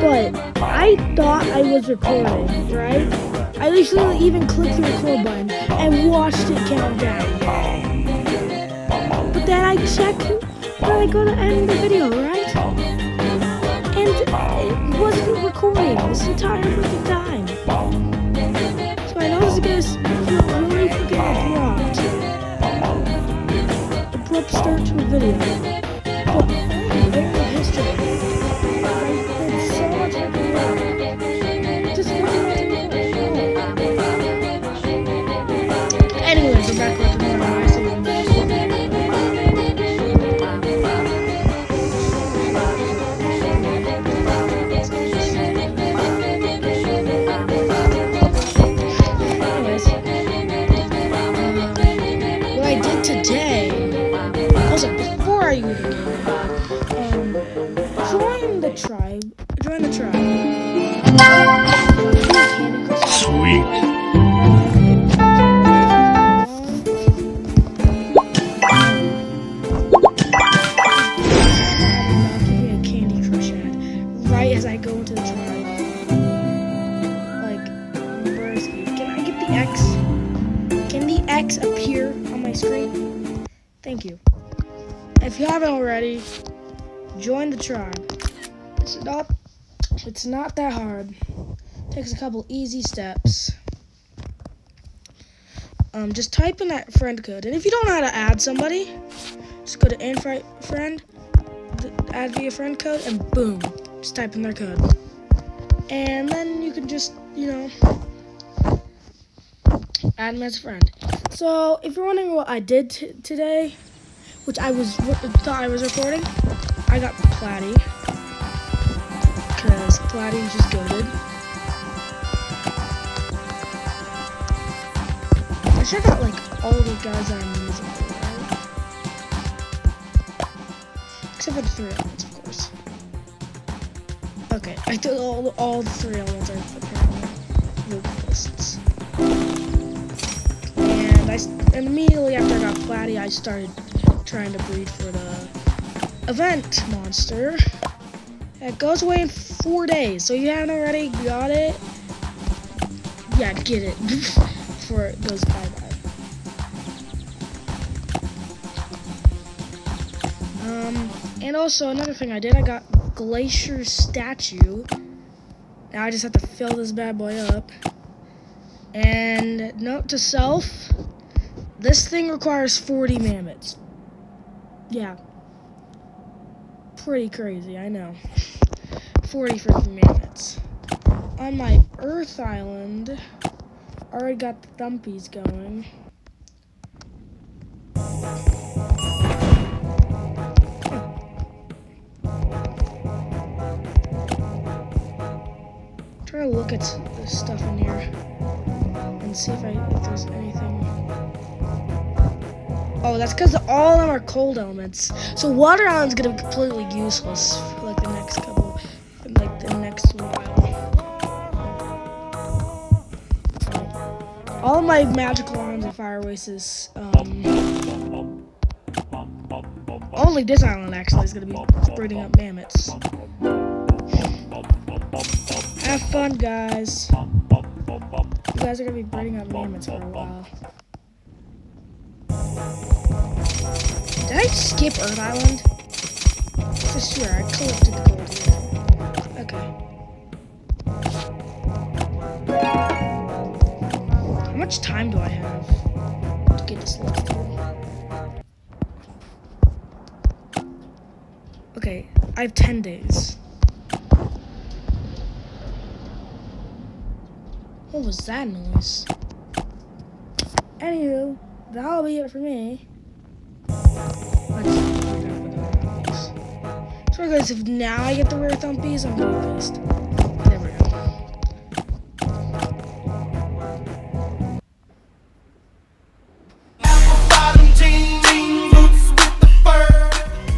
I thought I was recording, right? I literally even clicked the record button and watched it count down. But then I check, then I go to end the video, right? And it wasn't recording this entire freaking time. Join the tribe, join the tribe. Sweet. Give me a Candy Crush ad right as I go into the tribe. Like, Can I get the X? Can the X appear on my screen? Thank you. If you haven't already, join the tribe. It's not. It's not that hard. It takes a couple easy steps. Um, just type in that friend code, and if you don't know how to add somebody, just go to invite friend, add via friend code, and boom, just type in their code, and then you can just you know add them as a friend. So if you're wondering what I did today, which I was thought I was recording, I got Platy because Platy is just goaded. I should got like all the guys that I'm using, right? Except for the three elements, of course. Okay, I took all the, all the three elements are apparently vocalists. And I and immediately after I got Platy, I started trying to breed for the event monster. It goes away in four days, so you haven't already got it. Yeah, get it before it goes bye bye. Um, and also another thing I did, I got Glaishur statue. Now I just have to fill this bad boy up. And note to self, this thing requires 40 mammoths. Yeah. Pretty crazy, I know. 40 freaking mammoths. On my Earth Island, already got the thumpies going. trying to look at the stuff in here and see if, I, if there's anything. Oh, that's because all of them are cold elements. So water island's gonna be completely useless for like the next couple, like the next while. All my magical islands and fire oasis. Um, only this island actually is gonna be breeding up mammoths. Have fun, guys. You guys are gonna be breeding up mammoths for a while. Did I skip Earth Island? For sure, I collected the gold. Okay. How much time do I have to get this level? Okay, I have 10 days. What was that noise? Anywho, that'll be it for me. Sorry guys, if now I get the rare thumpies, I'm gonna be pissed. Never know.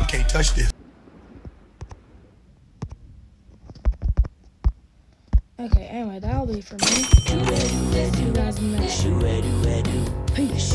Can't touch this. Okay, anyway, that'll be for me. Peace.